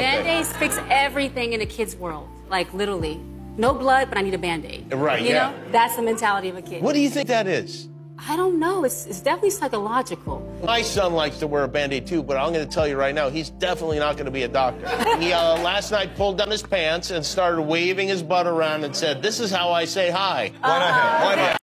Band-Aids fix everything in a kid's world. Like, literally. No blood, but I need a Band-Aid. Right, You yeah. know? That's the mentality of a kid. What do you think that is? I don't know. It's, it's definitely psychological. My son likes to wear a band-aid too, but I'm going to tell you right now, he's definitely not going to be a doctor. he uh, last night pulled down his pants and started waving his butt around and said, "This is how I say hi." Why not him? Why not?